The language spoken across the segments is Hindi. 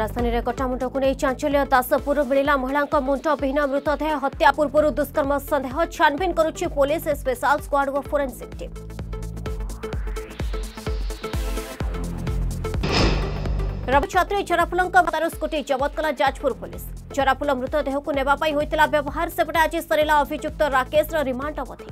ରାଜଧାନୀରେ କଟାମୁଣ୍ଡକୁ ନେଇ ଚାଞ୍ଚଲ୍ୟ ଦାସପୁରରୁ ମିଳିଲା ମହିଳାଙ୍କ ମୁଣ୍ଡବିହୀନ ମୃତଦେହ ହତ୍ୟା ପୂର୍ବରୁ ଦୁଷ୍କର୍ମ ସନ୍ଦେହ ଛାନଭିନ୍ କରୁଛି ପୋଲିସ ସ୍ପେଶାଲ ସ୍କ୍ୱାଡ୍ ଓ ଫୋରେନ୍ସିକ୍ ଟିମ୍ ରବିଛାତ୍ରୀ ଜରାଫୁଲଙ୍କ ମାତାରୁ ସ୍କୁଟି ଜବତ କଲା ଯାଜପୁର ପୋଲିସ ଜରାଫୁଲ ମୃତଦେହକୁ ନେବା ପାଇଁ ହୋଇଥିଲା ବ୍ୟବହାର ସେପଟେ ଆଜି ସରିଲା ଅଭିଯୁକ୍ତ ରାକେଶର ରିମାଣ୍ଡ ଅବଧି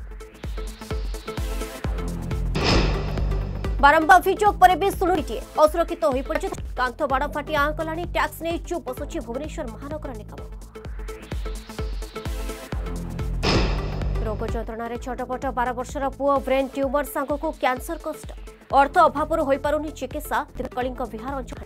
ବାରମ୍ବାର ଅଭିଯୋଗ ପରେ ବି ଶୁଣୁଟିଏ ଅସୁରକ୍ଷିତ ହୋଇପଡ଼ିଛି କାନ୍ଥ ବାଡ଼ ଫାଟି ଆଁ କଲାଣି ଟ୍ୟାକ୍ସ ନେଇ ଚୁପ୍ ବସୁଛି ଭୁବନେଶ୍ୱର ମହାନଗର ନିଗମ ରୋଗ ଯନ୍ତ୍ରଣାରେ ଛଟପଟ ବାର ବର୍ଷର ପୁଅ ବ୍ରେନ୍ ଟ୍ୟୁମର ସାଙ୍ଗକୁ କ୍ୟାନ୍ସର କଷ୍ଟ ଅର୍ଥ ଅଭାବରୁ ହୋଇପାରୁନି ଚିକିତ୍ସା ତ୍ରିକଳିଙ୍କ ବିହାର ଅଞ୍ଚଳ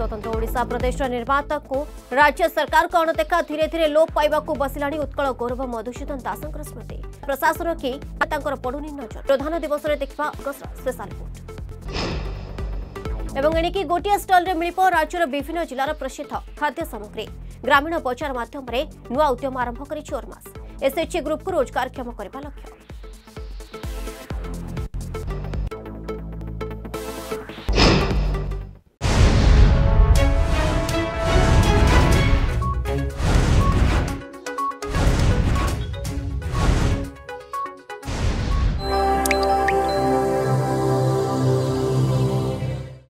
स्वतंत्र ओडा प्रदेश निर्माता को राज्य सरकार को अणदेखा धीरे धीरे लोप पाइबा बसला उत्कल गौरव मधुसूदन दासों स्मृति प्रशासन की पड़ूनी नजर प्रधान दिवस में देखा स्पेशा रिपोर्ट एणिकी गोटे स्टल में मिल राज्य विभिन्न जिलार प्रसिद्ध खाद्य सामग्री ग्रामीण बजार मध्यम नुआ उद्यम आरंभ करमास एसएचए ग्रुप को रोजगार क्षम करने लक्ष्य